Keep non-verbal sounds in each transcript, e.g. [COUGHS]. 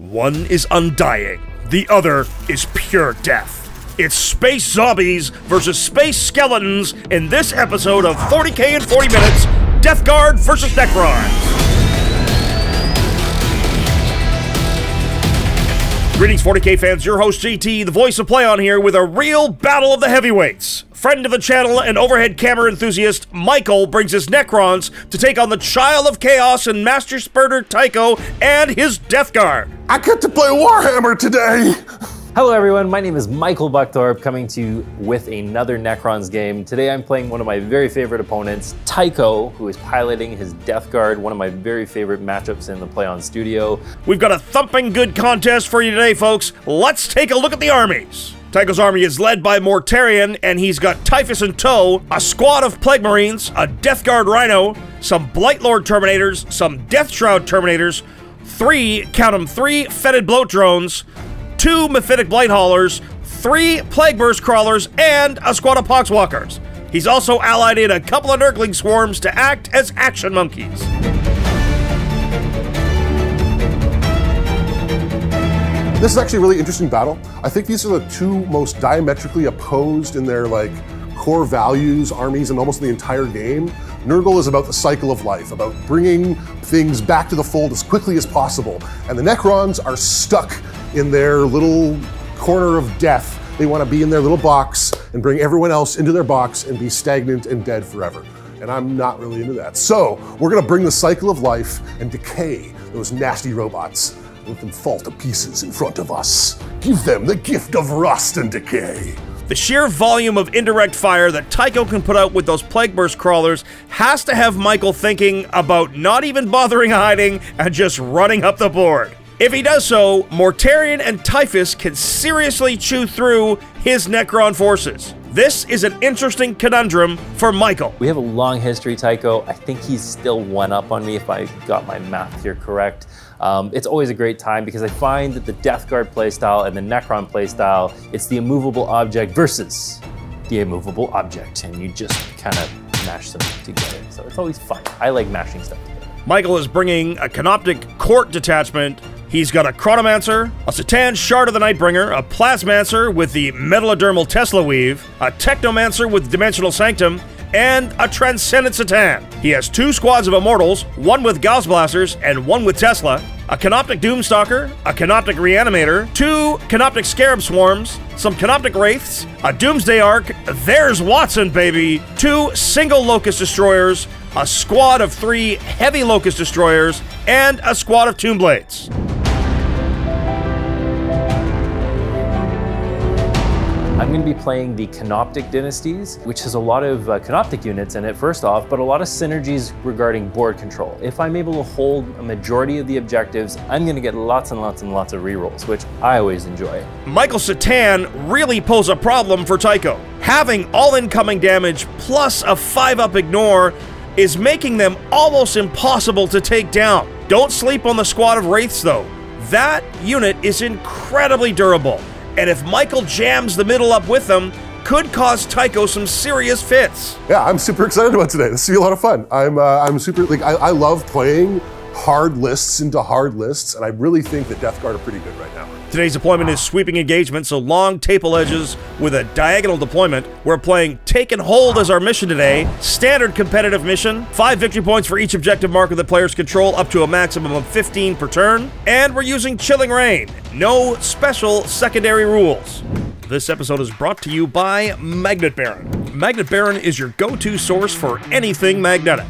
One is undying, the other is pure death. It's space zombies versus space skeletons in this episode of 40k in 40 minutes Death Guard versus Necrons. Greetings, 40k fans. Your host, JT, the voice of Play on here with a real battle of the heavyweights. Friend of the channel and overhead camera enthusiast, Michael brings his Necrons to take on the Child of Chaos and Master Spurter Tycho and his Death Guard. I get to play Warhammer today! Hello everyone, my name is Michael Buckthorpe coming to you with another Necrons game. Today I'm playing one of my very favorite opponents, Tycho, who is piloting his Death Guard, one of my very favorite matchups in the Play On studio. We've got a thumping good contest for you today, folks. Let's take a look at the armies. Tycho's army is led by Mortarion, and he's got Typhus in tow, a squad of Plague Marines, a Death Guard Rhino, some Blightlord Terminators, some Death Shroud Terminators, three, count them, three Fetid Bloat Drones, two Mephitic Blight Haulers, three Plague Burst Crawlers, and a squad of Poxwalkers. He's also allied in a couple of Nurgling swarms to act as action monkeys. This is actually a really interesting battle. I think these are the two most diametrically opposed in their like core values armies in almost the entire game. Nurgle is about the cycle of life, about bringing things back to the fold as quickly as possible. And the Necrons are stuck in their little corner of death. They want to be in their little box and bring everyone else into their box and be stagnant and dead forever. And I'm not really into that. So we're going to bring the cycle of life and decay those nasty robots. Let them fall to pieces in front of us. Give them the gift of rust and decay. The sheer volume of indirect fire that Tycho can put out with those Plague Burst crawlers has to have Michael thinking about not even bothering hiding and just running up the board. If he does so, Mortarion and Typhus can seriously chew through his Necron forces. This is an interesting conundrum for Michael. We have a long history, Tycho. I think he's still one up on me if I got my math here correct. Um, it's always a great time because I find that the Death Guard playstyle and the Necron playstyle, it's the immovable object versus the immovable object, and you just kind of mash them together. So it's always fun. I like mashing stuff together. Michael is bringing a Canoptek Court detachment He's got a Chronomancer, a C'tan Shard of the Nightbringer, a Plasmancer with the Metalodermal Tesla Weave, a Technomancer with Dimensional Sanctum, and a Transcendent C'tan. He has two squads of Immortals, one with Gauss Blasters and one with Tesla, a Canoptek Doomstalker, a Canoptek Reanimator, two Canoptek Scarab Swarms, some Canoptek Wraiths, a Doomsday Ark, there's Watson, baby, two single Locust Destroyers, a squad of three heavy Locust Destroyers, and a squad of Tomb Blades. I'm going to be playing the Canoptek Dynasties, which has a lot of uh, Canoptek units in it, first off, but a lot of synergies regarding board control. If I'm able to hold a majority of the objectives, I'm going to get lots and lots and lots of rerolls, which I always enjoy. Michael C'tan really pose a problem for Tycho. Having all incoming damage plus a 5-up ignore is making them almost impossible to take down. Don't sleep on the squad of Wraiths though. That unit is incredibly durable and if Michael jams the middle up with them, could cause Tycho some serious fits. Yeah, I'm super excited about today. This will be a lot of fun. I'm uh, I'm super like I, I love playing hard lists into hard lists, and I really think that Death Guard are pretty good right now. Today's deployment is sweeping engagement, so long table edges with a diagonal deployment. We're playing Take and Hold as our mission today. Standard competitive mission. Five victory points for each objective marker that players control, up to a maximum of 15 per turn. And we're using Chilling Rain. No special secondary rules. This episode is brought to you by Magnet Baron. Magnet Baron is your go-to source for anything magnetic.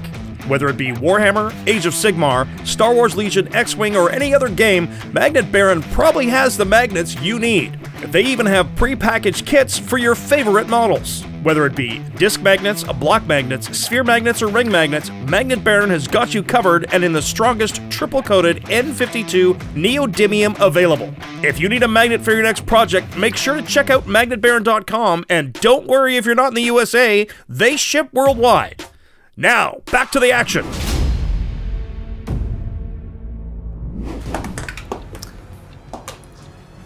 Whether it be Warhammer, Age of Sigmar, Star Wars Legion, X-Wing, or any other game, Magnet Baron probably has the magnets you need. They even have pre-packaged kits for your favorite models. Whether it be disc magnets, block magnets, sphere magnets, or ring magnets, Magnet Baron has got you covered and in the strongest triple-coated N52 neodymium available. If you need a magnet for your next project, make sure to check out magnetbaron.com and don't worry if you're not in the USA, they ship worldwide. Now, back to the action.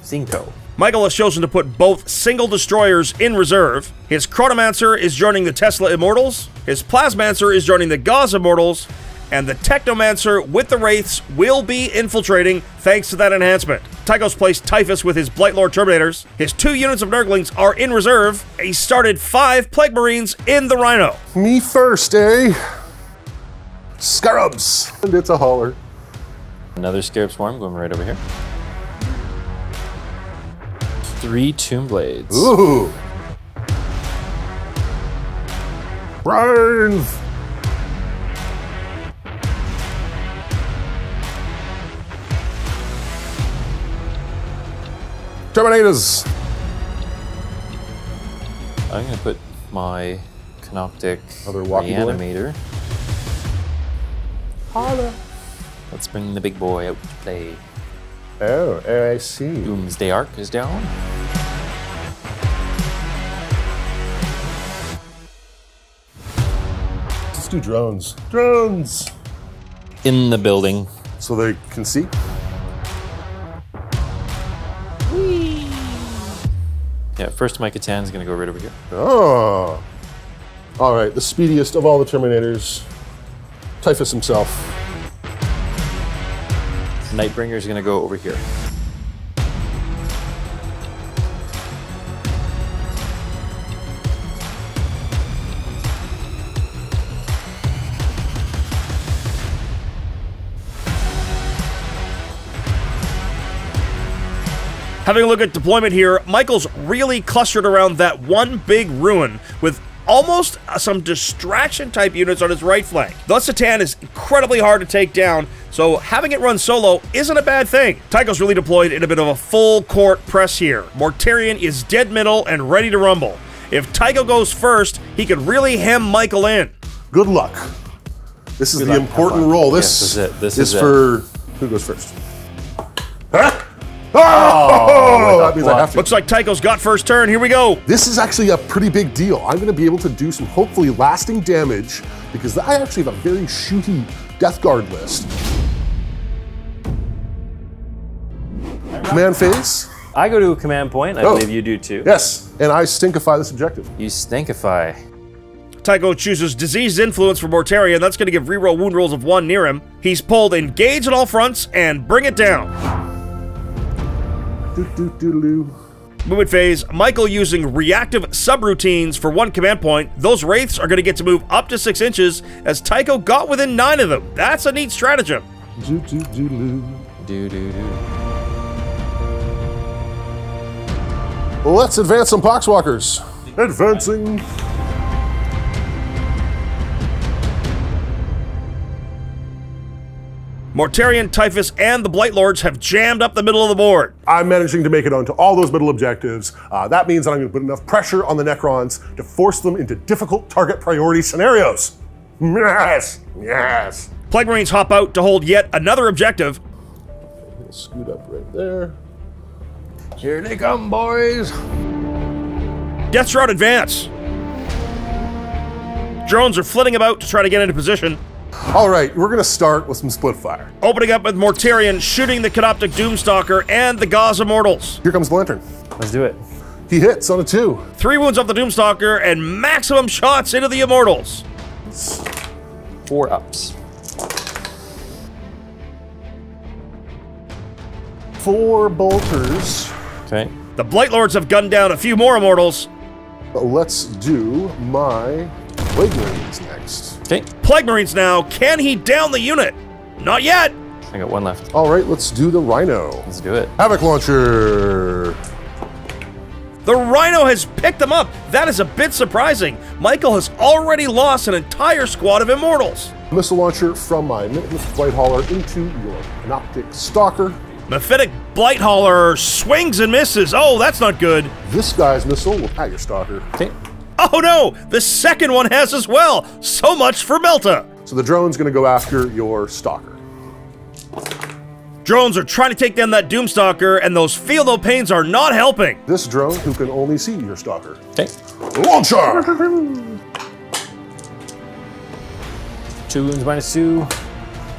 Cinco. Michael has chosen to put both single destroyers in reserve. His Chronomancer is joining the Tesla Immortals. His Plasmancer is joining the Gauss Immortals. And the Technomancer with the Wraiths will be infiltrating thanks to that enhancement. Tycho's placed Typhus with his Blightlord Terminators. His two units of Nurglings are in reserve. He started five Plague Marines in the Rhino. Me first, eh? Scarabs. And it's a hauler. Another Scarab Swarm going right over here. Three Tomb Blades. Ooh. Burn. Terminators. I'm gonna put my Canoptek Another walkie boy? Reanimator. Let's bring the big boy out to play. Oh, oh, I see. Doomsday Ark is down. Let's do drones. Drones. In the building. So they can see. Yeah, first my C'tan's gonna go right over here. Oh. All right, the speediest of all the Terminators. Typhus himself. Nightbringer's gonna go over here. Having a look at deployment here, Michael's really clustered around that one big ruin with almost some distraction type units on his right flank. The C'tan is incredibly hard to take down, so having it run solo isn't a bad thing. Tycho's really deployed in a bit of a full court press here. Mortarion is dead middle and ready to rumble. If Tycho goes first, he could really hem Michael in. Good luck. This is Good the luck, important have fun. role. Yes, This, this is it. This is is it. for who goes first? Huh? Oh, that means I have to. Looks like Tycho's got first turn. Here we go. This is actually a pretty big deal. I'm going to be able to do some hopefully lasting damage because I actually have a very shooty Death Guard list. Command phase. I go to a command point. I Oh. believe you do too. Yes, and I stinkify this objective. You stinkify. Tycho chooses Disease Influence for Mortarion. That's going to give reroll wound rolls of one near him. He's pulled Engage on all fronts and Bring it down. Movement phase, Michael using reactive subroutines for one command point. Those Wraiths are going to get to move up to six inches as Tycho got within nine of them. That's a neat stratagem. Do, do, do, do. Do do do. Let's advance some Poxwalkers. Advancing. Mortarion, Typhus, and the Blight Lords have jammed up the middle of the board. I'm managing to make it onto all those middle objectives. Uh, that means that I'm going to put enough pressure on the Necrons to force them into difficult target priority scenarios. Yes, yes. Plague Marines hop out to hold yet another objective. Scoot up right there. Here they come, boys. Death Shroud advance. Drones are flitting about to try to get into position. All right, we're going to start with some split fire. Opening up with Mortarion shooting the Canoptek Doomstalker and the Gauss Immortals. Here comes the Lantern. Let's do it. He hits on a two. Three wounds off the Doomstalker and maximum shots into the Immortals. Four ups. Four bolters. Okay. The Blight Lords have gunned down a few more Immortals. Let's do my Plague Marines next. Okay. Plague Marines now. Can he down the unit? Not yet. I got one left. All right, let's do the Rhino. Let's do it. Havoc Launcher. The Rhino has picked them up. That is a bit surprising. Michael has already lost an entire squad of Immortals. Missile launcher from my Limitless Flight Hauler into your Panoptic Stalker. Mephitic Blight Hauler swings and misses. Oh, that's not good. This guy's missile will at your Stalker. Okay. Oh no, the second one has as well. So much for Melta. So the drone's going to go after your Stalker. Drones are trying to take down that Doomstalker, and those feel no pains are not helping. This drone, who can only see your Stalker. Okay. Launcher! [LAUGHS] Two wounds minus two.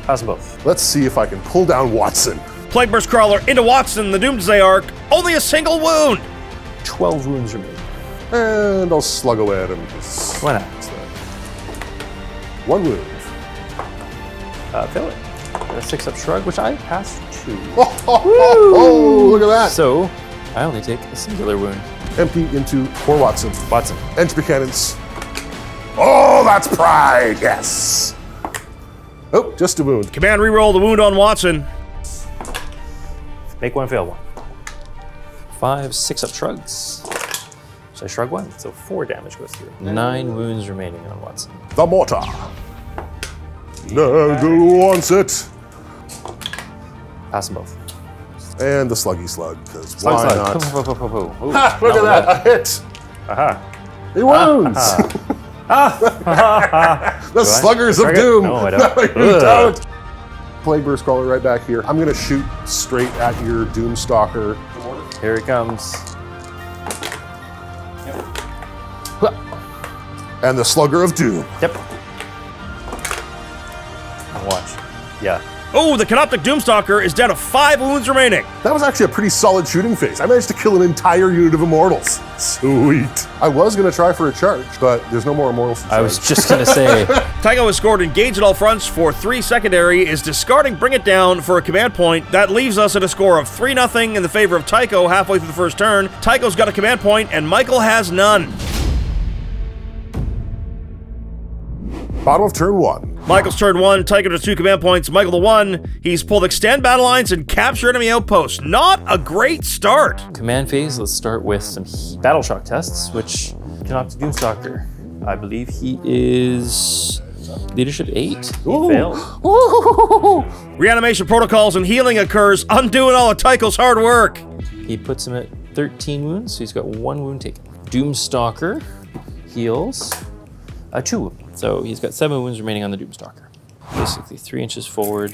Pass them both. Let's see if I can pull down Watson. Plague Burst Crawler into Watson, the Doomsday Ark. Only a single wound. Twelve wounds remaining. And I'll slug away at him. Why not? it's. One wound. uh, fail it. Got a six up shrug, which I passed two. [LAUGHS] Oh, look at that. So I only take a singular wound. Empty into poor Watson. Watson. Entropy cannons. Oh, that's pride. Yes. Oh, just a wound. Command reroll the wound on Watson. Make one, fail one. Five, six up shrugs. So I shrug one, so four damage goes through. Nine wounds remaining on Watson. The mortar. Nurgle wants it. Pass them both. And the sluggy slug, because Slug, why slug. not? Ooh, Ha, look at that, with a hit. Aha. He wounds. Ah. [LAUGHS] the sluggers of Shrug it? doom. No, I [LAUGHS] don't. you Ugh. don't. Plague Burst Crawler right back here. I'm gonna shoot straight at your Doomstalker. Here it comes. And the Slugger of Doom. Yep. Watch. Yeah. Oh, the Canoptek Doomstalker is down to five wounds remaining. That was actually a pretty solid shooting phase. I managed to kill an entire unit of Immortals. Sweet. I was gonna try for a charge, but there's no more Immortals to I was just gonna say, [LAUGHS] Tycho has scored engage at all fronts for three secondary, is discarding Bring It Down for a command point. That leaves us at a score of 3 0 in the favor of Tycho halfway through the first turn. Tycho's got a command point, and Michael has none. Bottom of turn one. Michael's turn one, Tycho does two command points. Michael the one, he's pulled extend battle lines and capture enemy outposts. Not a great start. command phase. Let's start with some battle shock tests, which Canoptek Doomstalker. I believe he is leadership eight. He Ooh. failed. Reanimation protocols and healing occurs, undoing all of Tycho's hard work. He puts him at 13 wounds, so he's got one wound taken. Doomstalker heals uh, two wounds. So he's got seven wounds remaining on the Doomstalker. Basically, three inches forward.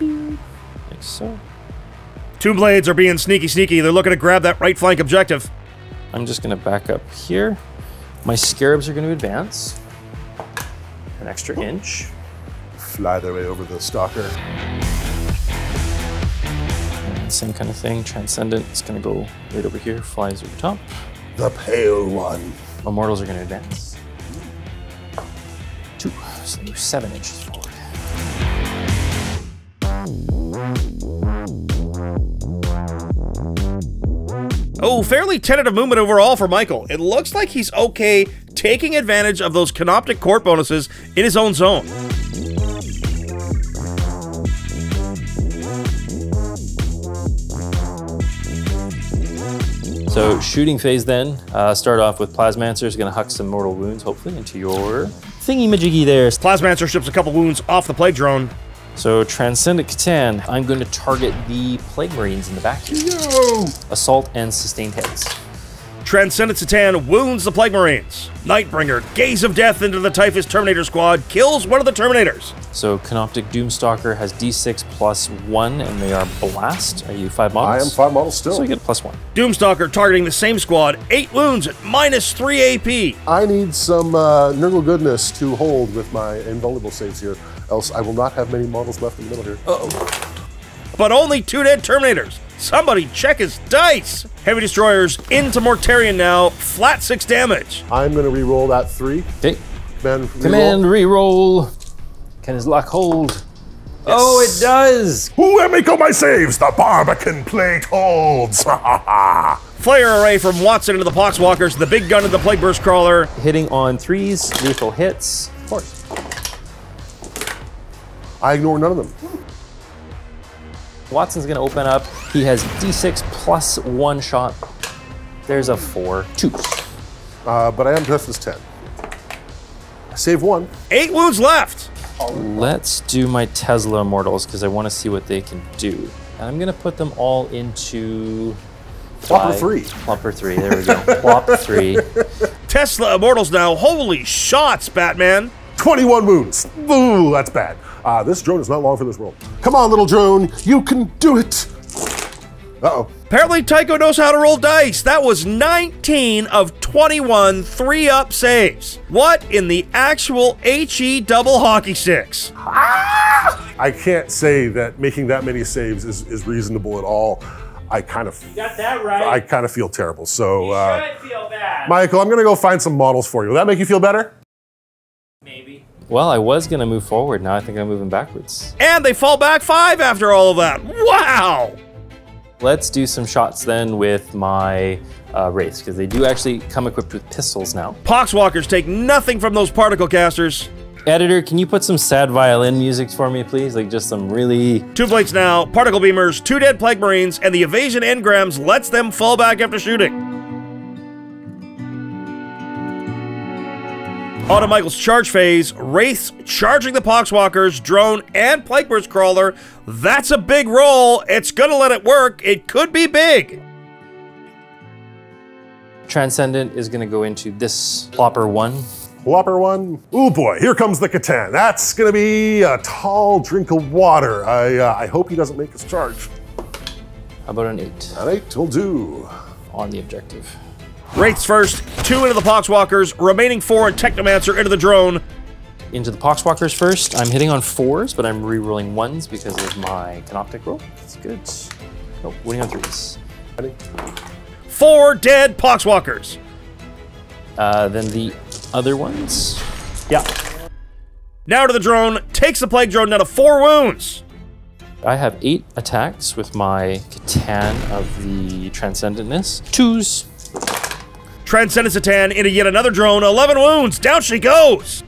Like so. Tomb Blades are being sneaky sneaky. They're looking to grab that right flank objective. I'm just going to back up here. My scarabs are going to advance an extra oh. inch. Fly their way over the Stalker. And same kind of thing. Transcendent is going to go right over here, flies over top. The Pale One. Immortals are going to advance. Two, so they're seven inches forward. Oh, fairly tentative movement overall for Michael. It looks like he's okay taking advantage of those Canoptek Court bonuses in his own zone. So shooting phase then, uh, start off with Plasmancer is going to huck some mortal wounds, hopefully, into your thingy majiggy there. Plasmancer ships a couple wounds off the plague drone. So Transcendent C'tan, I'm going to target the Plague Marines in the back. Yo! Assault and sustained hits. Transcendent C'tan wounds the Plague Marines. Nightbringer, gaze of death into the Typhus Terminator squad, kills one of the Terminators. So Canoptek Doomstalker has D6 plus one, and they are blast. Are you five models? I models? am five models still. So you get plus one. Doomstalker targeting the same squad, eight wounds at minus three AP. I need some uh, Nurgle goodness to hold with my invulnerable saves here, else I will not have many models left in the middle here. But only two dead Terminators. Somebody check his dice. Heavy destroyers into Mortarion now, flat six damage. I'm going to re-roll that three. Okay. Command, re-roll. Command reroll. Can his luck hold? Oh, it does. Who am I my saves? The Barbican plate holds. [LAUGHS] Flare array from Watson into the Poxwalkers, the big gun into the Plague Burst Crawler. Hitting on threes, lethal hits. Of course. I ignore none of them. Watson's gonna open up. He has D6 plus one shot. There's a four. Two. Uh, but I am just as 10. Save one. Eight wounds left. Let's do my Tesla Immortals because I want to see what they can do. And I'm gonna put them all into Flopper five. three. Flopper three. There we go. [LAUGHS] Flop three. Tesla Immortals now. Holy shots, Batman. 21 wounds. Ooh, that's bad. Uh, this drone is not long for this world. Come on, little drone. You can do it. Uh-oh. Apparently, Tycho knows how to roll dice. That was 19 of 21 three up saves. What in the actual HE double hockey sticks? I can't say that making that many saves is, is reasonable at all. I kind of Got that right. I kind of feel terrible. So, uh, Should feel bad. Michael, I'm gonna go find some models for you. Will that make you feel better? Well, I was gonna move forward. Now I think I'm moving backwards. And they fall back five after all of that. Wow! Let's do some shots then with my uh, wraiths because they do actually come equipped with pistols now. Poxwalkers take nothing from those particle casters. Editor, can you put some sad violin music for me, please? Like just some really. Two plates now, particle beamers, two dead plague marines, and the evasion engrams lets them fall back after shooting. On to Michael's charge phase, Wraiths charging the Poxwalkers, drone, and Plague Crawler. That's a big roll. It's gonna let it work. It could be big. Transcendent is gonna go into this plopper one. Whopper one. Ooh boy, here comes the C'tan. That's gonna be a tall drink of water. I uh, I hope he doesn't make his charge. How about an eight An eight will do. on the objective? Wraiths first, two into the Poxwalkers, remaining four and Technomancer into the drone. Into the Poxwalkers first. I'm hitting on fours, but I'm re-rolling ones because of my Canoptek roll. That's good. Oh, winning on threes. Ready? Four dead Poxwalkers. Uh, then the other ones. Yeah, Now to the drone, takes the Plague Drone down to four wounds. I have eight attacks with my C'tan of the Transcendentness. Twos. Transcendent C'tan into yet another drone, 11 wounds, down she goes.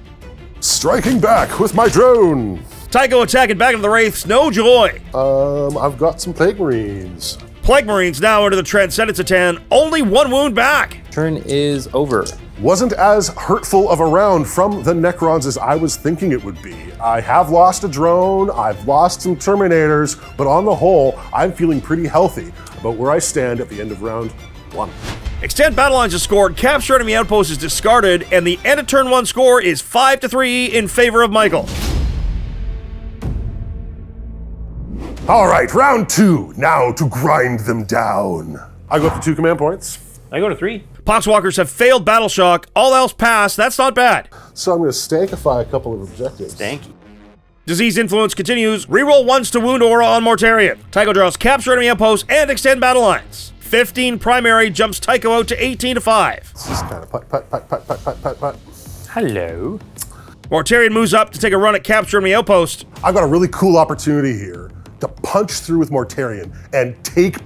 Striking back with my drone. Tycho attacking back into the Wraiths, no joy. Um, I've got some Plague Marines. Plague Marines now into the Transcendent C'tan, only one wound back. Turn is over. Wasn't as hurtful of a round from the Necrons as I was thinking it would be. I have lost a drone, I've lost some Terminators, but on the whole, I'm feeling pretty healthy about where I stand at the end of round one. Extend battle lines is scored, capture enemy outpost is discarded, and the end of turn one score is 5 to 3 in favor of Michael. All right, round two. Now to grind them down. I go up to two command points. I go to three. Poxwalkers have failed Battle Shock, all else pass. that's not bad. So I'm going to stankify a couple of objectives. Thank you. Disease influence continues. Reroll once to wound aura on Mortarion. Tycho draws capture enemy outpost and extend battle lines. 15 primary jumps Tycho out to 18 to 5. It's just kind of put, put, put, put, put, put, put, put. Hello. Mortarion moves up to take a run at capturing the outpost. I've got a really cool opportunity here to punch through with Mortarion and take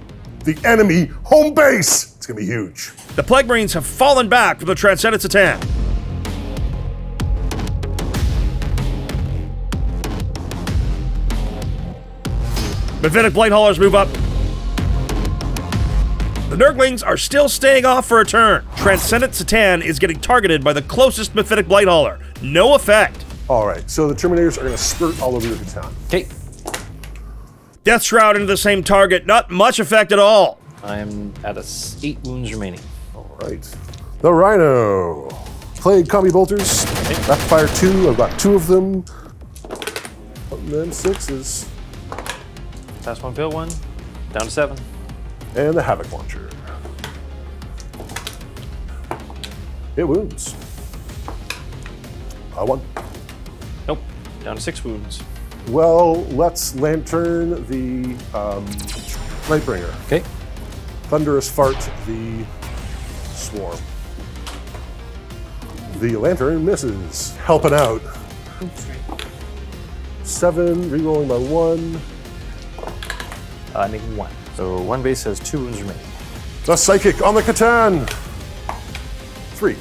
the enemy home base. It's going to be huge. The Plague Marines have fallen back from the Transcendent attack. Mephitic Blight Haulers move up. The Nurglings are still staying off for a turn. Transcendent C'tan is getting targeted by the closest Mephitic Blight Hauler. No effect. All right, so the Terminators are going to skirt all over your town. Okay. Death Shroud into the same target. Not much effect at all. I am at a eight wounds remaining. All right. The Rhino. Plague Combi Bolters. Rapid Fire 2. I've got two of them. And then sixes. Pass one, fill one. Down to seven. And the Havoc Launcher. It wounds. Uh, one. Nope. Down to six wounds. Well, let's lantern the um, Nightbringer. Okay. Thunderous Fart the Swarm. The lantern misses, helping out. Seven, rerolling by one. Uh, making one. So one base has two wounds remaining. The Psychic on the C'tan. Three.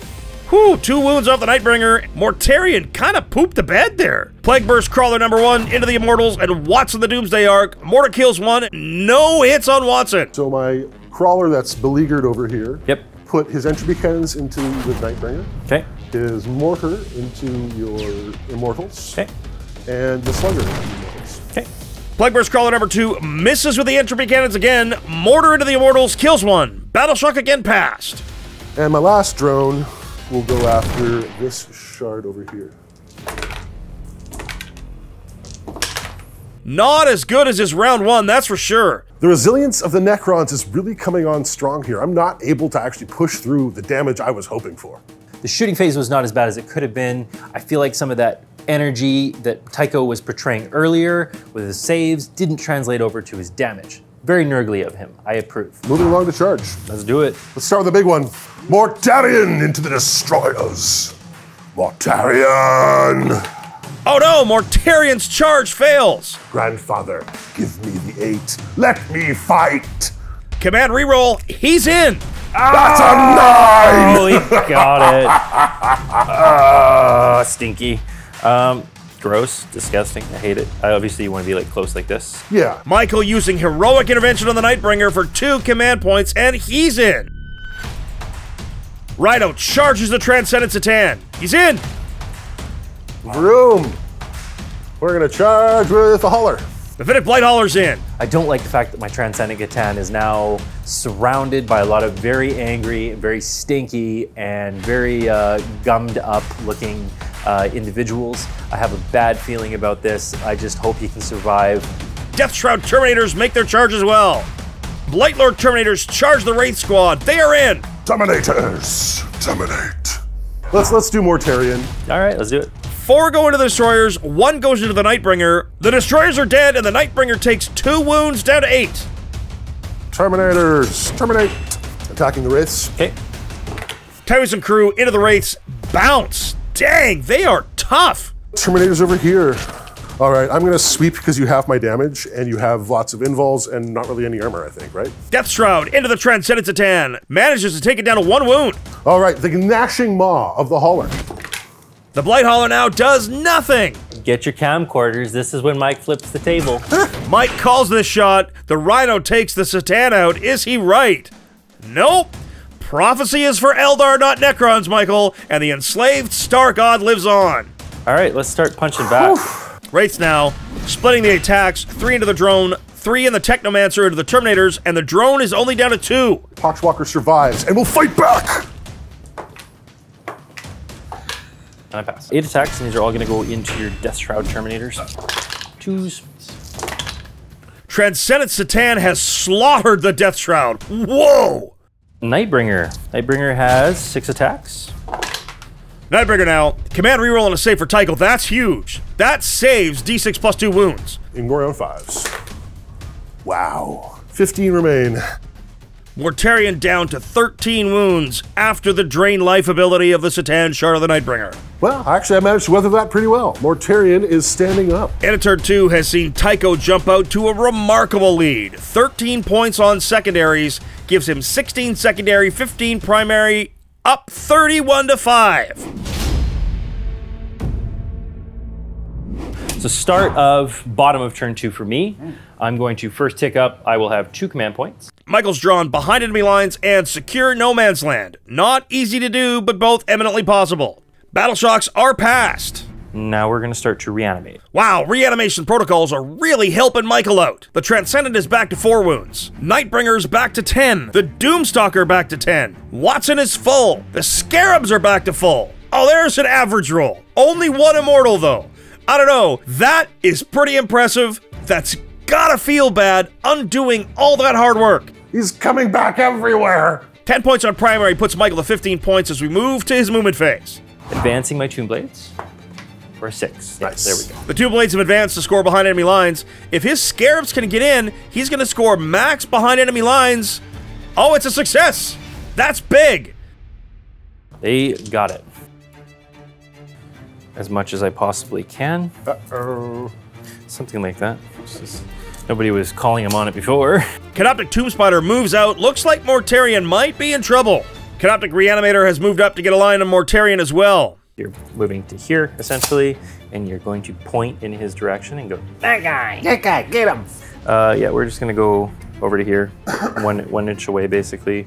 Whew, two wounds off the Nightbringer. Mortarion kind of pooped the bed there. Plague Burst Crawler number one into the Immortals and Watson the Doomsday Ark. Mortar kills one. No hits on Watson. So my crawler that's beleaguered over here. Yep. Put his entropy cannons into the Nightbringer. Okay. His mortar into your Immortals. Okay. And the Slugger Plague Crawler number two misses with the entropy cannons again. Mortar into the Immortals kills one. Battle Shock again passed. And my last drone will go after this shard over here. Not as good as his round one, that's for sure. The resilience of the Necrons is really coming on strong here. I'm not able to actually push through the damage I was hoping for. The shooting phase was not as bad as it could have been. I feel like some of that energy that Tycho was portraying earlier with his saves didn't translate over to his damage. Very nergly of him. I approve. Moving along to charge. Let's do it. Let's start with the big one. Mortarion into the destroyers. Mortarion! Oh no, Mortarion's charge fails. Grandfather, give me the eight. Let me fight. Command reroll, he's in. That's a ah! nine. Oh, [LAUGHS] he got it. Oh, stinky. Um, gross, disgusting. I hate it. I obviously you want to be like close like this. Yeah. Michael using heroic intervention on the Nightbringer for two command points, and he's in. Rhino charges the Transcendent C'tan. He's in. Vroom. We're gonna charge with the hauler. The Fitted Blighthauler's in. I don't like the fact that my Transcendent C'tan is now surrounded by a lot of very angry, very stinky, and very uh, gummed up looking uh, individuals. I have a bad feeling about this. I just hope he can survive. Death Shroud Terminators make their charge as well. Blightlord Terminators charge the Wraith Squad. They are in. Terminators. Terminate. Let's let's do more Mortarion. All right, let's do it. Four go into the Destroyers, one goes into the Nightbringer. The Destroyers are dead, and the Nightbringer takes two wounds down to eight. Terminators. Terminate. Attacking the Wraiths. Okay. Typhus and crew into the Wraiths. Bounce. Dang, they are tough. Terminators over here. All right, I'm gonna sweep because you have my damage and you have lots of invols and not really any armor, I think, right? Death Shroud into the Transcendent C'tan. Manages to take it down to one wound. All right, the gnashing maw of the hauler. The Blight Hauler now does nothing. Get your camcorders. This is when Mike flips the table. [LAUGHS] Mike calls this shot. The Rhino takes the C'tan out. Is he right? Nope. Prophecy is for Eldar, not Necrons, Michael, and the enslaved Star God lives on. All right, let's start punching back. Wraiths now, splitting the attacks, three into the drone, three in the Technomancer into the Terminators, and the drone is only down to two. Poxwalker survives and we'll fight back. And I pass. Eight attacks, and these are all going to go into your Death Shroud Terminators. Twos. Transcendent C'tan has slaughtered the Death Shroud. Whoa! Nightbringer. Nightbringer has six attacks. Nightbringer now, command reroll on a save for Tycho. That's huge. That saves d6 plus two wounds. Ingorion fives. Wow. 15 remain. Mortarion down to 13 wounds after the drain life ability of the C'tan Shard of the Nightbringer. Well, actually, I managed to weather that pretty well. Mortarion is standing up. Editor 2 has seen Tycho jump out to a remarkable lead. 13 points on secondaries gives him 16 secondary, 15 primary, up 31 to 5. It's So start of bottom of turn two for me. I'm going to first tick up. I will have two command points. Michael's drawn behind enemy lines and secure no man's land. Not easy to do, but both eminently possible. Battle shocks are passed. Now we're going to start to reanimate. Wow, reanimation protocols are really helping Michael out. The Transcendent is back to 4 wounds. Nightbringer's back to 10. The Doomstalker back to 10. Watson is full. The Scarabs are back to full. Oh, there's an average roll. Only one immortal, though. I don't know. That is pretty impressive. That's gotta feel bad undoing all that hard work. He's coming back everywhere. 10 points on primary puts Michael to 15 points as we move to his movement phase. Advancing my Tomb Blades for a six. Yeah, Nice. there we go. The Tomb Blades have advanced to score behind enemy lines. If his scarabs can get in, he's going to score max behind enemy lines. Oh, it's a success. That's big. They got it. As much as I possibly can. Uh-oh. Something like that. It's just- nobody was calling him on it before. [LAUGHS] Canoptek Tomb Spider moves out. Looks like Mortarion might be in trouble. Canoptek Reanimator has moved up to get a line on Mortarion as well. You're moving to here, essentially, and you're going to point in his direction and go, that guy! That guy, get him. Uh, yeah, we're just gonna go over to here, [COUGHS] one one inch away, basically.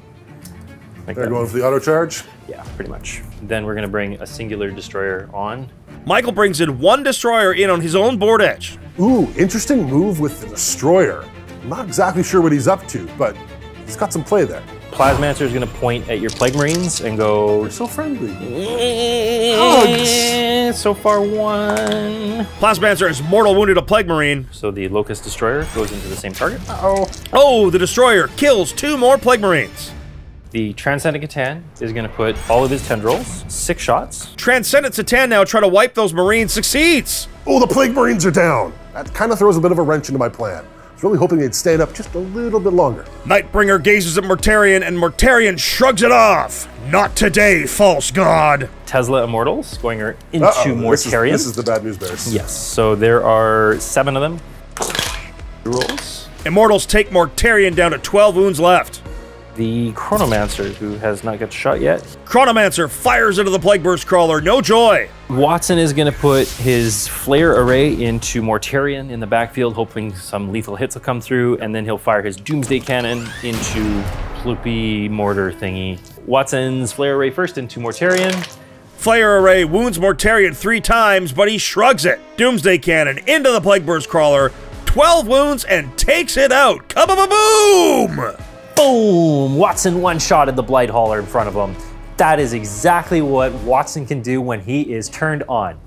Like They're that. going for the auto charge. Yeah, pretty much. Then we're gonna bring a singular destroyer on. Michael brings in one destroyer in on his own board edge. Ooh, interesting move with the destroyer. I'm not exactly sure what he's up to, but he's got some play there. Plasmancer is gonna point at your plague marines and go. They're so friendly. Eh, So far, one. Plasmancer has mortal wounded a Plague Marine. So the locust destroyer goes into the same target. Uh Oh, Oh, the destroyer kills two more Plague Marines. The Transcendent C'tan is gonna put all of his tendrils, six shots. Transcendent C'tan now try to wipe those Marines. Succeeds. oh, the plague marines are down. That kind of throws a bit of a wrench into my plan. I was really hoping they'd stand up just a little bit longer. Nightbringer gazes at Mortarion, and Mortarion shrugs it off. Not today, false god. Tesla Immortals going er- into Uh-oh, this is- This is, the bad news bears. yes, so there are seven of them. Rolls. Immortals take Mortarion down to 12 wounds left. The Chronomancer, who has not got shot yet. Chronomancer fires into the Plague Burst Crawler, no joy. Watson is going to put his flare array into Mortarion in the backfield, hoping some lethal hits will come through, and then he'll fire his Doomsday Cannon into Ploopy Mortar thingy. Watson's flare array first into Mortarion. Flare Array wounds Mortarion three times, but he shrugs it. Doomsday Cannon into the Plague Burst Crawler, 12 wounds, and takes it out. Kaboom! Boom! Watson one shot at the Blight Hauler in front of him. That is exactly what Watson can do when he is turned on.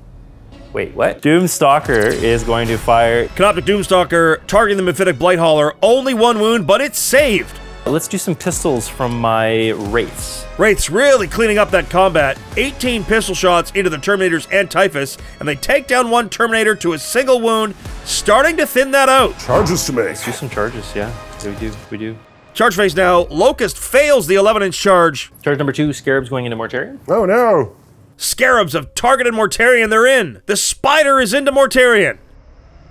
Wait, what? Doomstalker is going to fire. Canoptek Doomstalker targeting the Mephitic Blight Hauler, only one wound, but it's saved. Let's do some pistols from my Wraiths. Wraiths really cleaning up that combat. 18 pistol shots into the Terminators and Typhus, and they take down one Terminator to a single wound, starting to thin that out. Charges to make. Do some charges, yeah. We do, we do. Charge phase now. Locust fails the 11 inch charge. Charge number two, Scarabs going into Mortarion. Oh no. Scarabs have targeted Mortarion. they're in. The Spider is into Mortarion.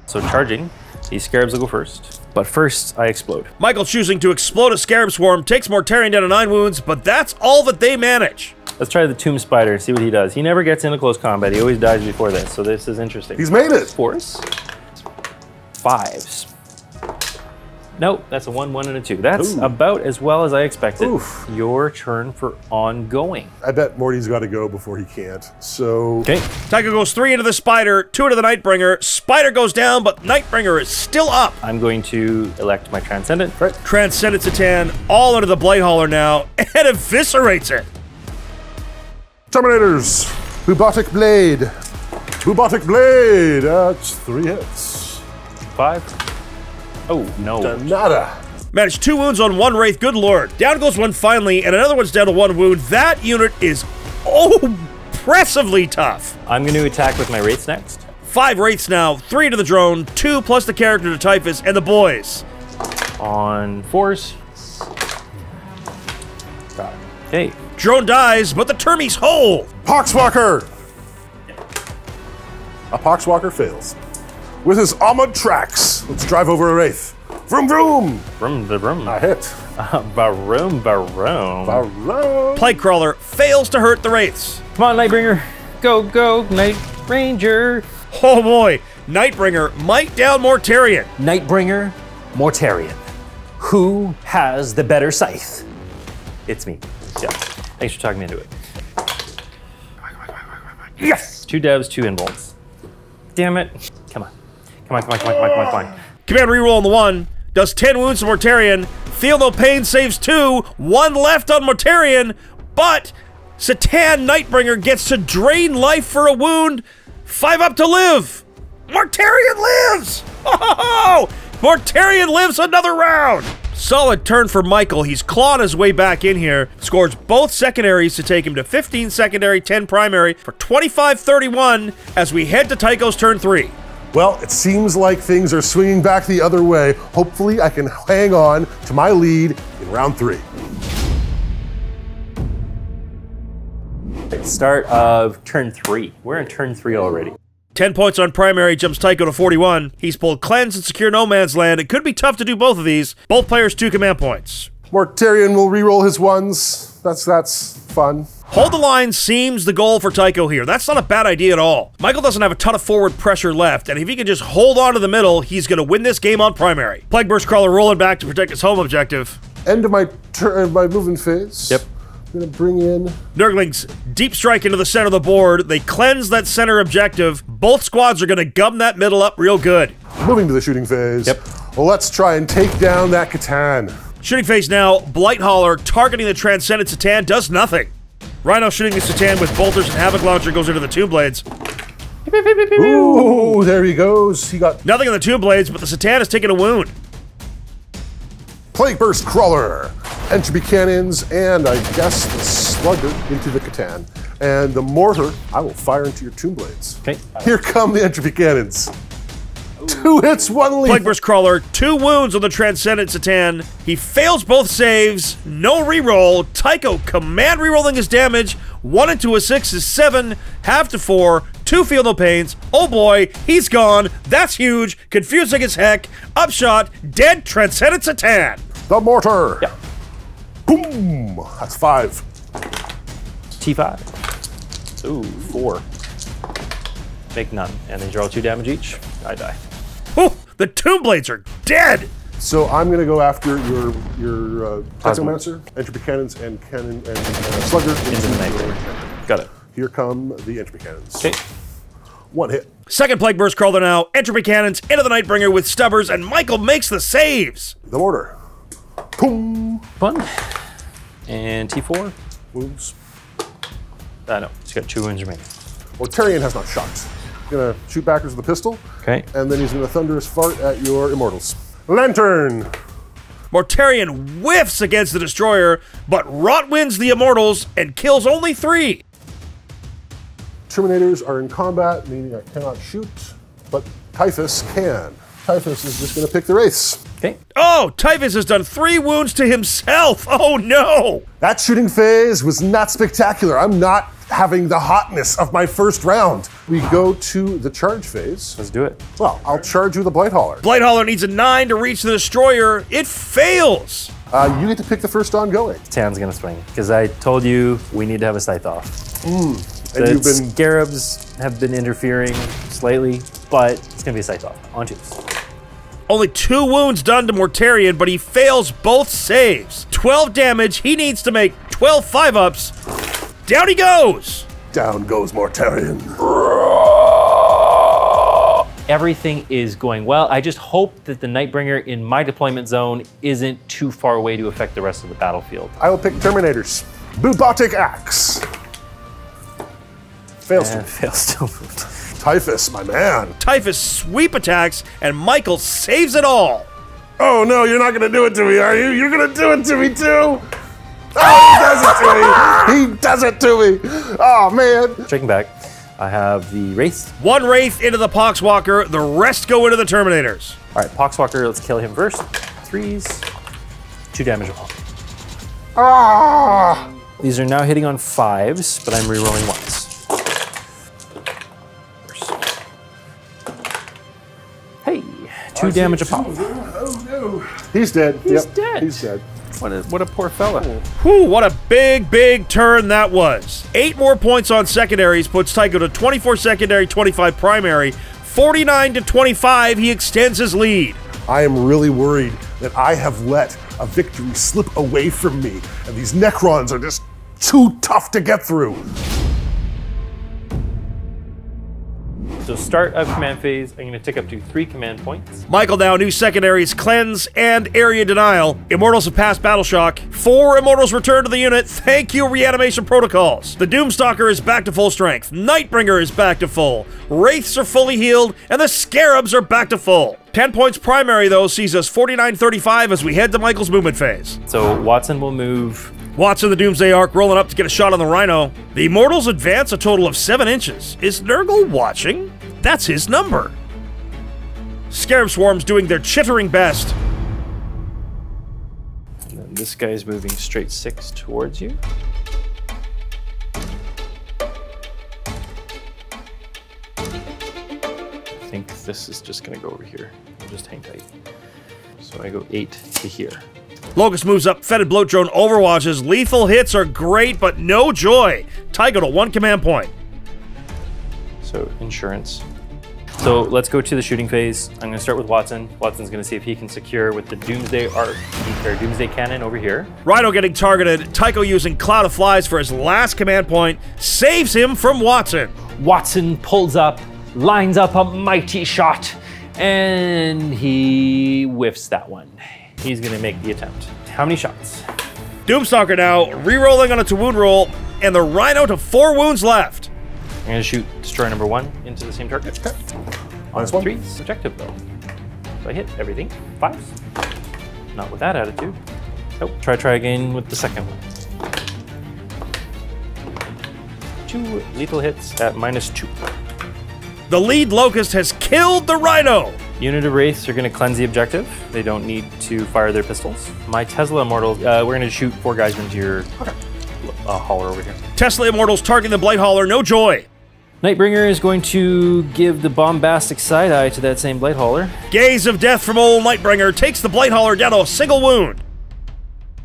So charging, these Scarabs will go first. But first, I explode. Michael choosing to explode a Scarab Swarm takes Mortarion down to 9 wounds, but that's all that they manage. Let's try the Tomb Spider and see what he does. He never gets into close combat. He always dies before this, so this is interesting. He's made it. fours, fives. Nope, that's a one, one, and a two. That's Ooh. about as well as I expected. Oof. Your turn for ongoing. I bet Morty's got to go before he can't. So Okay. Tycho goes 3 into the Spider, 2 into the Nightbringer. Spider goes down, but Nightbringer is still up. I'm going to elect my Transcendent. Right. Transcendent C'tan all into the Blight Hauler now [LAUGHS] and eviscerates it. Terminators. Bubotic Blade. Bubotic Blade. That's three hits. Five. Oh, no. Nada. Managed two wounds on one Wraith, good lord. Down goes one finally, and another one's down to one wound. That unit is oppressively tough. I'm going to attack with my Wraiths next. Five Wraiths now, three to the drone, two plus the character to Typhus, and the boys. On fours. Got it. Okay. Drone dies, but the Termies whole. Poxwalker. A Poxwalker fails. With his armored tracks, let's drive over a wraith. Vroom vroom. Vroom, the vroom. A hit. [LAUGHS] Uh, baroom, baroom. Hello. Plague Crawler fails to hurt the Wraiths. Come on, Nightbringer. Go, go, Night Ranger. Oh boy, Nightbringer might down Mortarion. Nightbringer, Mortarion. Who has the better scythe? It's me. Yeah. Thanks for talking me into it. Yes! Two devs, two involts. Damn it. Come on. Come on, come on, come on, come on, come on. [SIGHS] Command reroll on the one. Does 10 wounds to Mortarion. Feel no pain saves two. One left on Mortarion. But C'tan Nightbringer gets to drain life for a wound. Five up to live. Mortarion lives. [LAUGHS] Oh, Mortarion lives another round. Solid turn for Michael. He's clawed his way back in here. Scores both secondaries to take him to 15 secondary, 10 primary for 25-31 as we head to Tycho's turn three. Well, it seems like things are swinging back the other way. Hopefully, I can hang on to my lead in round three. Start of turn three. We're in turn three already. 10 points on primary jumps Tycho to 41. He's pulled Cleanse and Secure No Man's Land. It could be tough to do both of these. Both players two command points. Mortarion will re-roll his ones. That's that's fun. Hold the line seems the goal for Tycho here. That's not a bad idea at all. Michael doesn't have a ton of forward pressure left, and if he can just hold on to the middle, he's going to win this game on primary. Plague Burst Crawler rolling back to protect his home objective. End of my turn, uh, my moving phase. Yep. I'm gonna bring in. Nurglings deep strike into the center of the board. They cleanse that center objective. Both squads are going to gum that middle up real good. Moving to the shooting phase. Yep. Let's try and take down that C'tan. Shooting phase now, Blight Hauler targeting the Transcendent C'tan does nothing. Rhino shooting the C'tan with bolters and Havoc Launcher goes into the Tomb Blades. Ooh, there he goes. He got Nothing on the Tomb Blades, but the C'tan is taking a wound. Plague Burst Crawler, Entropy Cannons, and I guess the Slugger into the C'tan. And the Mortar, I will fire into your Tomb Blades. Okay. Here come the Entropy Cannons. Two hits, one leaf. Plague Burst Crawler, two wounds on the Transcendent C'tan. He fails both saves, no reroll. Tycho command rerolling his damage. One into a six is seven, half to four, two feel no pains. Oh boy, he's gone. That's huge, confusing as heck. Upshot, dead Transcendent C'tan. The mortar. Yeah. Boom. That's five. T5. Ooh, four. Make none. And then draw two damage each. I die. Whew, the Tomb Blades are dead. So I'm going to go after your your uh, Plasma. Technomancer, Entropy Cannons, and Cannon and uh, Slugger Into the night. your- Got it. Here come the Entropy Cannons. Okay. One hit. Second Plague Burst Crawler now. Entropy Cannons into the Nightbringer with Stubbers, and Michael makes the saves. The mortar. Boom. One. And T4. Wounds. Uh, know. he's got two wounds remaining. Mortarion has not shot. Gonna shoot backwards with the pistol, Okay. and then he's gonna thunderous fart at your immortals. Lantern. Mortarion whiffs against the Destroyer, but Rot wins the Immortals and kills only three. Terminators are in combat, meaning I cannot shoot, but Typhus can. Typhus is just gonna pick the race. Okay. Oh, Typhus has done three wounds to himself. [LAUGHS] Oh no! That shooting phase was not spectacular. I'm not having the hotness of my first round. We go to the charge phase. Let's do it. Well, I'll charge you the Blight Hauler. Blighthauler needs a nine to reach the Destroyer. It fails. Uh, you get to pick the first ongoing. C'tan's gonna swing. Because I told you we need to have a scythe off. And The you've been scarabs have been interfering slightly, but it's gonna be a scythe off. On twos. Only two wounds done to Mortarion, but he fails both saves. 12 damage. He needs to make 12 five ups. Down he goes. down goes Mortarion. Everything is going well. I just hope that the Nightbringer in my deployment zone isn't too far away to affect the rest of the battlefield. I will pick Terminators. Bubotic Axe. Fails And to. [LAUGHS] fails to move. Typhus, my man. Typhus sweep attacks, and Michael saves it all. Oh no, you're not gonna do it to me, are you? You're gonna do it to me too. Oh, he does it to me. [LAUGHS] He does it to me. Oh man. Checking back. I have the Wraith. One Wraith into the Poxwalker, the rest go into the Terminators. All right, Poxwalker, let's kill him first. Threes. Two damage upon. Ah. These are now hitting on fives, but I'm rerolling once. Hey, two damage a pop. Oh, no. He's dead. He's yep, dead. He's dead. What a, what a poor fella. Whew, what a big, big turn that was. Eight more points on secondaries puts Tycho to 24 secondary, 25 primary. 49 to 25, he extends his lead. I am really worried that I have let a victory slip away from me, and these Necrons are just too tough to get through. So start of command phase, I'm gonna take up to three command points. Michael now, new secondaries, Cleanse and Area Denial. Immortals have passed Battle Shock. Four Immortals return to the unit. Thank you, Reanimation Protocols. The Doomstalker is back to full strength. Nightbringer is back to full. Wraiths are fully healed, and the Scarabs are back to full. 10 points primary, though, sees us 49-35 as we head to Michael's movement phase. So Watson will move. Watson, the Doomsday Ark, rolling up to get a shot on the Rhino. The Immortals advance a total of 7 inches. Is Nurgle watching? That's his number. Scarab Swarms doing their chittering best. And then this guy's moving straight six towards you. I think this is just gonna go over here. Just hang tight. So I go eight to here. Locust moves up, Fetid Bloat Drone overwatches. Lethal hits are great, but no joy. Tycho to one command point. So insurance. So let's go to the shooting phase. I'm gonna start with Watson. Watson's gonna see if he can secure with the Doomsday Ark or Doomsday Cannon over here. Rhino getting targeted. Tycho using Cloud of Flies for his last command point. Saves him from Watson. Watson pulls up, lines up a mighty shot, and he whiffs that one. He's gonna make the attempt. How many shots? Doomstalker now, re-rolling on a to wound roll, and the Rhino to four wounds left. I'm gonna shoot destroyer number one into the same target. Minus On one. threes, objective though. So I hit everything. Fives. Not with that attitude. Nope. Try try again with the second one. Two lethal hits at minus two. The lead Locust has killed the Rhino. Unit of Wraiths are going to cleanse the objective. They don't need to fire their pistols. My Tesla Immortals, uh, we're going to shoot four guys into your uh, hauler over here. Tesla Immortals targeting the Blight Hauler, no joy. Nightbringer is going to give the bombastic side eye to that same Blight Hauler. Gaze of death from old Nightbringer takes the Blight Hauler down to a single wound.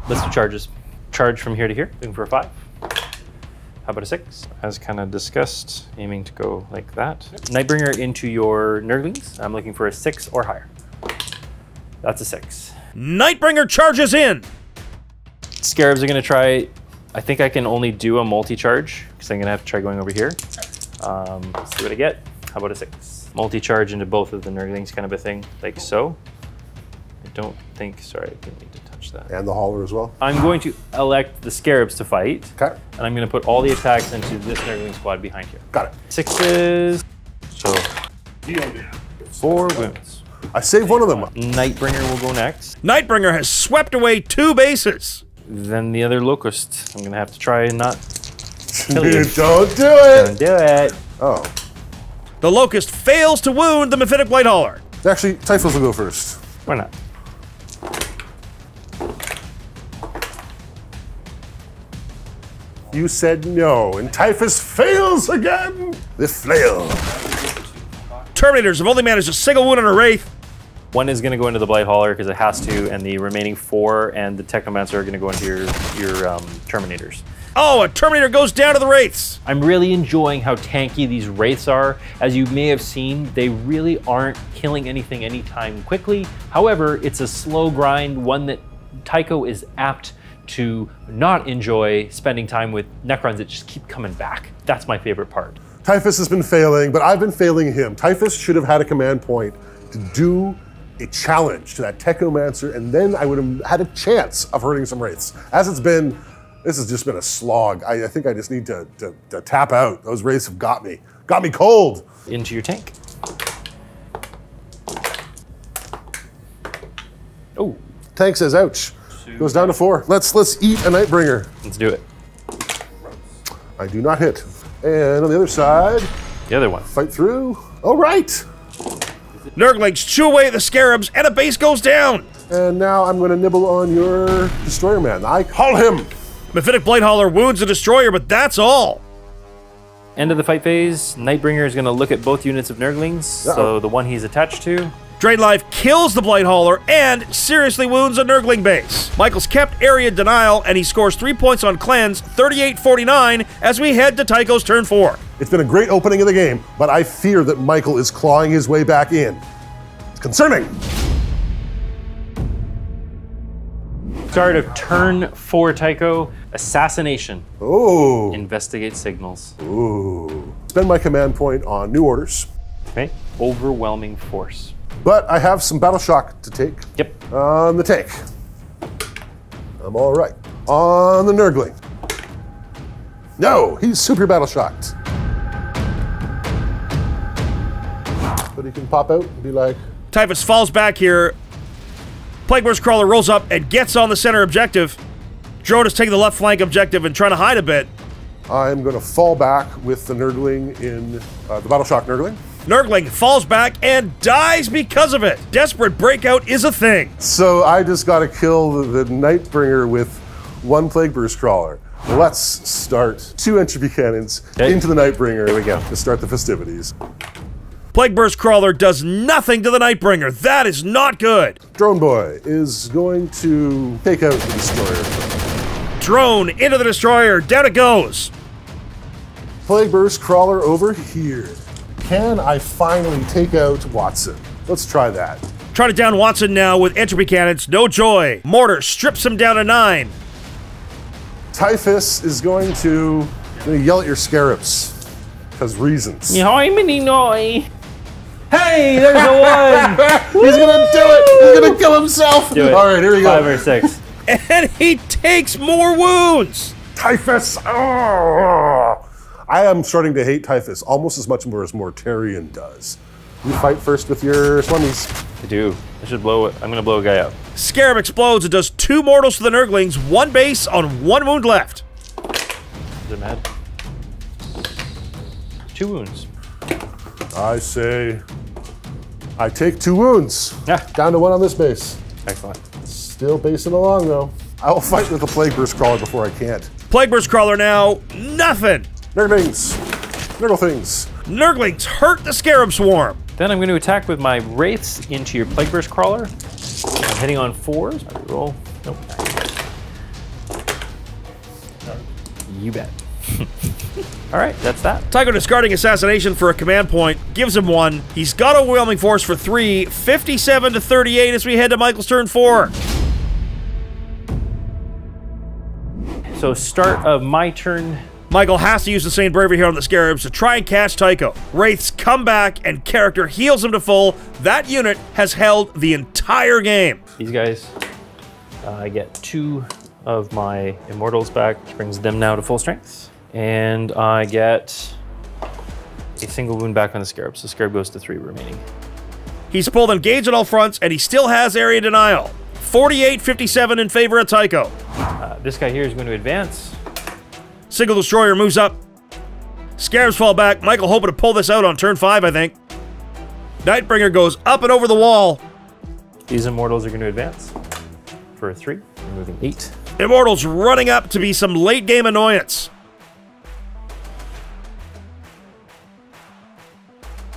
List of charges. Charge from here to here, looking for a five. How about a six? As kind of discussed, aiming to go like that. Nightbringer into your Nurglings. I'm looking for a six or higher. That's a six. Nightbringer charges in. Scarabs are going to try. I think I can only do a multi-charge because I'm going to have to try going over here. Um, let's see what I get. How about a six? Multi-charge into both of the Nurglings, kind of a thing, like so. I don't think. Sorry, I didn't need to touch that. And the hauler as well. I'm going to elect the Scarabs to fight. Okay. And I'm going to put all the attacks into this Nurgling squad behind here. Got it. Sixes. So four wounds. I saved one of them. Nightbringer will go next. Nightbringer has swept away two bases. Then the other Locust. I'm going to have to try and not kill you. Don't do it. Don't do it. Oh. The Locust fails to wound the Mephitic Blight Hauler. Actually, Typhus will go first. Why not? You said no, and Typhus fails again. The flail. Terminators have only managed a single wound on a Wraith. One is going to go into the Blight Hauler because it has to, and the remaining four and the Technomancer are going to go into your, your um, Terminators. Oh, a Terminator goes down to the Wraiths. I'm really enjoying how tanky these Wraiths are. As you may have seen, they really aren't killing anything anytime quickly. However, it's a slow grind, one that Tycho is apt to not enjoy spending time with Necrons that just keep coming back. That's my favorite part. Typhus has been failing, but I've been failing him. Typhus should have had a command point to do a challenge to that Technomancer, and then I would have had a chance of hurting some Wraiths. As it's been, this has just been a slog. I, I think I just need to, to, to tap out. Those rays have got me. Got me cold. Into your tank. Oh, Tank says, ouch. Goes down to four. Let's let's eat a Nightbringer. let's do it. I do not hit. And on the other side, The other one. fight through. All right. Nurglings chew away at the Scarabs, and a base goes down. And now I'm going to nibble on your Destroyer Man. I call him. Mephitic Blight Hauler wounds a Destroyer, but that's all. End of the fight phase. Nightbringer is going to look at both units of Nurglings. So Uh-oh. the one he's attached to. Drain Life kills the Blight Hauler and seriously wounds a Nurgling base. Michael's kept area denial, and he scores three points on cleanse, 38-49, as we head to Tycho's turn four. It's been a great opening of the game, but I fear that Michael is clawing his way back in. It's concerning. Start of turn four, Tycho. Assassination. Oh. Investigate signals. Ooh. Spend my command point on new orders, Okay. Overwhelming force. but I have some battle shock to take Yep. on the tank. I'm all right. On the Nurgling. No, he's super battle shocked. But he can pop out and be like, Typhus falls back here. Plagueburst Crawler rolls up and gets on the center objective. Drone is taking the left flank objective and trying to hide a bit. I'm going to fall back with the Nurgling in uh, the battle shock Nurgling. Nurgling falls back and dies because of it. Desperate breakout is a thing. So I just got to kill the, the Nightbringer with one Plague Burst Crawler. Let's start two entropy cannons Okay. into the Nightbringer. Here we go. To start the festivities. Plagueburst Crawler does nothing to the Nightbringer. That is not good. Drone Boy is going to take out the Destroyer. Drone into the destroyer. Down it goes. Plague Burst Crawler over here. Can I finally take out Watson? Let's try that. Trying to down Watson now with entropy cannons. No joy. Mortar strips him down to nine. Typhus is going to, gonna yell at your scarabs. Because reasons. Hey, there's a one. [LAUGHS] He's gonna do it! He's gonna kill himself! Do it. Alright, here we go. Five or six. And he takes more wounds. Typhus! Oh! I am starting to hate Typhus almost as much more as Mortarion does. You fight first with your Slummies. I do. I should blow it. I'm gonna blow a guy up. Scarab explodes and does two mortals to the Nurglings, one base on one wound left. Is it mad? Two wounds. I say, I take two wounds. Yeah. Down to one on this base. Excellent. Still basing along though. I will fight with the Plague Burst Crawler before I can't. Plague Burst Crawler now, nothing. Nurglings. Nurgle things. Nurglings hurt the Scarab Swarm. Then I'm going to attack with my Wraiths into your Plague Burst Crawler. I'm hitting on fours. I roll. Nope. You bet. [LAUGHS] All right, that's that. Tycho discarding Assassination for a command point gives him one. He's got a Overwhelming Force for three, 57 to 38 as we head to Michael's turn four. So start of my turn. Michael has to use the same bravery here on the Scarabs to try and catch Tycho. Wraiths come back and character heals him to full. That unit has held the entire game. These guys, uh, I get two of my Immortals back, which brings them now to full strength. And I get a single wound back on the Scarab, so Scarab goes to three remaining. He's pulled engage on all fronts and he still has area denial. 48-57 in favor of Tycho. Uh, this guy here is going to advance. Single Destroyer moves up. Scarabs fall back. Michael hoping to pull this out on turn five, I think. Nightbringer goes up and over the wall. These Immortals are going to advance for a three, removing eight. Immortals running up to be some late game annoyance.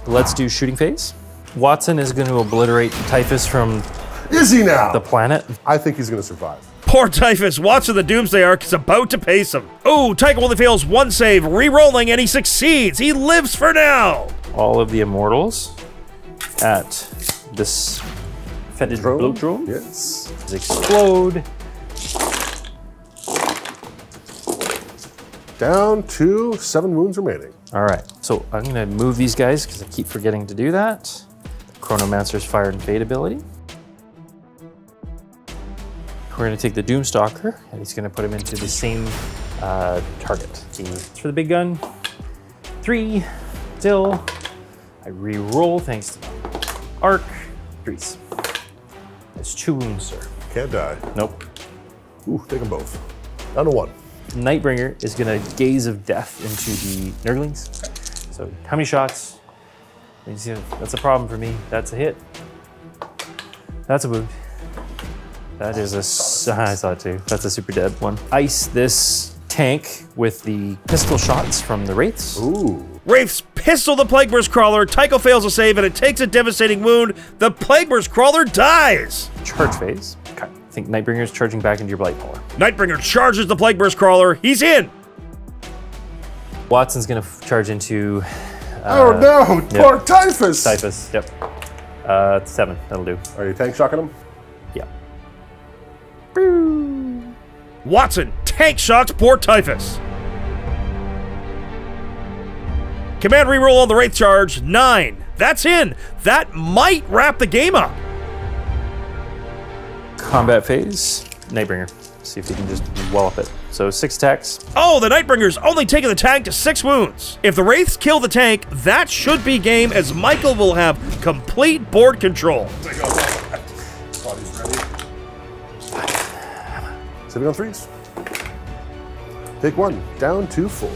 Let's do shooting phase. Watson is going to obliterate Typhus from Is he now? the planet. I think he's going to survive. Poor Typhus, Watson the Doomsday Ark is about to pace him. Ooh, Tycho only fails one save, re-rolling, and he succeeds. He lives for now. All of the Immortals at this fetid Bloat Drone Yes. explode. Down to seven wounds remaining. All right, so I'm gonna move these guys because I keep forgetting to do that. Chronomancer's Fire and Fade ability. We're gonna take the Doomstalker and he's gonna put him into the same uh, target. For the big gun. Three, still. I re-roll thanks to my arc. Threes. That's two wounds, sir. Can't die. Nope. Ooh, take them both. Down to one. Nightbringer is gonna gaze of death into the Nurglings. So how many shots? That's a problem for me. That's a hit. That's a wound. That is a. s- I saw it too. That's a super dead one. Ice this tank with the pistol shots from the wraiths. Ooh. Wraiths pistol the Plagueburst Crawler. Tycho fails a save and it takes a devastating wound. The Plagueburst Crawler dies. Charge phase. Okay. I think Nightbringer's charging back into your Blight Power. Nightbringer charges the Plagueburst Crawler. He's in. Watson's gonna f- charge into oh no! Poor Typhus! Typhus. Yep. Uh, seven. That'll do. Are you tank shocking him? Watson tank shocks poor Typhus. Command reroll on the Wraith charge. Nine. That's in. That might wrap the game up. Combat phase. Nightbringer. See if he can just wallop it. So six attacks. Oh, the Nightbringer's only taking the tank to six wounds. If the Wraiths kill the tank, that should be game as Michael will have complete board control. Sitting on threes. Take one. Down to four.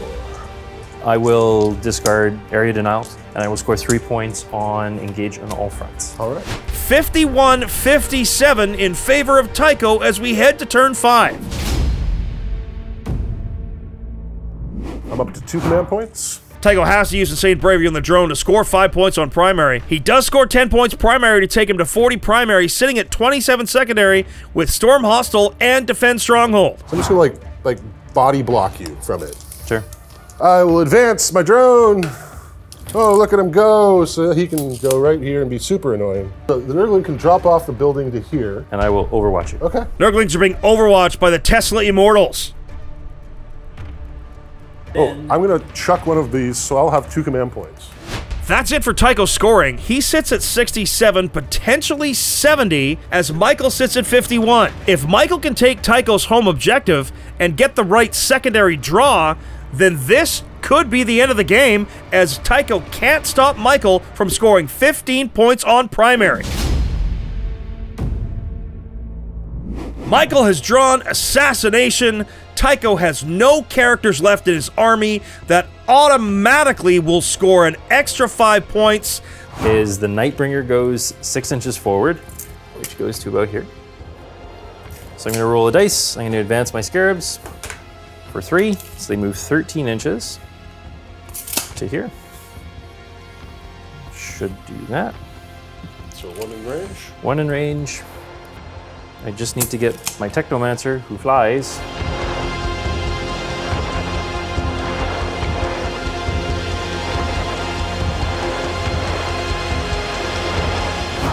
I will discard area denials, and I will score three points on engage on all fronts. All right. 51 57 in favor of Tycho as we head to turn five. I'm up to two command points. Tycho has to use Insane Bravery on the drone to score 5 points on primary. He does score 10 points primary to take him to 40 primary, sitting at 27 secondary with Storm Hostile and Defend Stronghold. So I'm just gonna like like body block you from it. Sure. I will advance my drone. Oh, look at him go! So he can go right here and be super annoying. So the Nurgling can drop off the building to here. And I will overwatch it. Okay. Nurglings are being overwatched by the Tesla Immortals. Oh, I'm gonna chuck one of these, so I'll have two command points. That's it for Tycho scoring. He sits at 67, potentially 70, as Michael sits at 51. If Michael can take Tycho's home objective and get the right secondary draw, then this could be the end of the game, as Tycho can't stop Michael from scoring 15 points on primary. Michael has drawn Assassination. Tycho has no characters left in his army that automatically will score an extra five points. is the Nightbringer goes six inches forward, which goes to about here. So I'm gonna roll a dice. I'm gonna advance my scarabs for three. So they move 13 inches to here. Should do that. So one in range. One in range. I just need to get my Technomancer, who flies.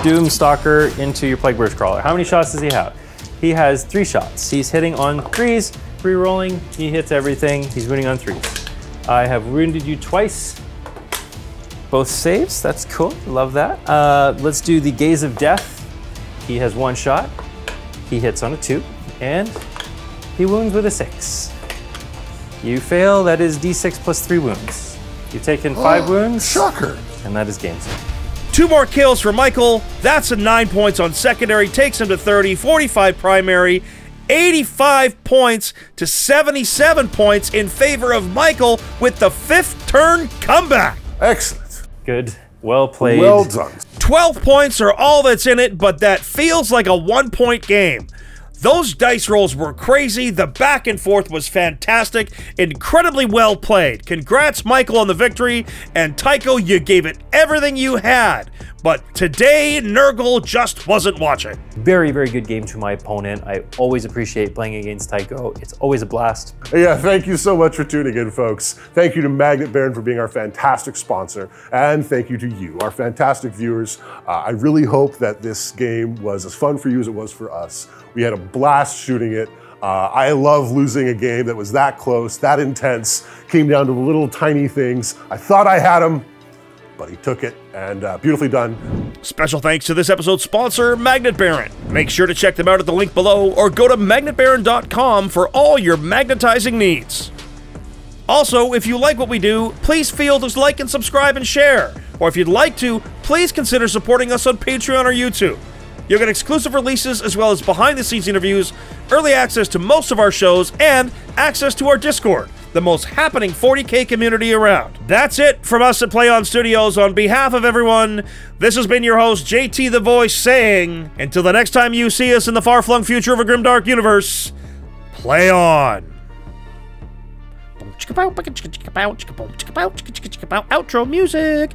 Doomstalker into your Plague Burst Crawler. How many shots does he have? He has three shots. He's hitting on threes, re-rolling, he hits everything, he's winning on threes. I have wounded you twice. Both saves, that's cool, love that. Uh, let's do the Gaze of Death. He has one shot, he hits on a two, and he wounds with a six. You fail, that is d6 plus three wounds. You've taken five wounds, Shocker. and that is game set. Two more kills for Michael. That's a nine points on secondary, takes him to 30, 45 primary, 85 points to 77 points in favor of Michael with the fifth turn comeback. Excellent. Good, well played. Well done. 12 points are all that's in it, but that feels like a one point game. Those dice rolls were crazy. The back and forth was fantastic. Incredibly well played. Congrats, Michael, on the victory. And Tycho, you gave it everything you had. But today, Nurgle just wasn't watching. Very, very good game to my opponent. I always appreciate playing against Tycho. It's always a blast. Yeah, thank you so much for tuning in, folks. Thank you to Magnet Baron for being our fantastic sponsor, and thank you to you, our fantastic viewers. Uh, I really hope that this game was as fun for you as it was for us. We had a blast shooting it. Uh, I love losing a game that was that close, that intense, came down to little tiny things. I thought I had him, but he took it, and uh, beautifully done. Special thanks to this episode's sponsor, Magnet Baron. Make sure to check them out at the link below or go to magnetbaron.com for all your magnetizing needs. Also, if you like what we do, please feel to like and subscribe and share. Or if you'd like to, please consider supporting us on Patreon or YouTube. You'll get exclusive releases as well as behind the scenes interviews, early access to most of our shows, and access to our Discord, the most happening 40k community around. That's it from us at Play On Studios. On behalf of everyone, this has been your host, JT the Voice, saying, until the next time you see us in the far flung future of a grimdark universe, play on. Outro music.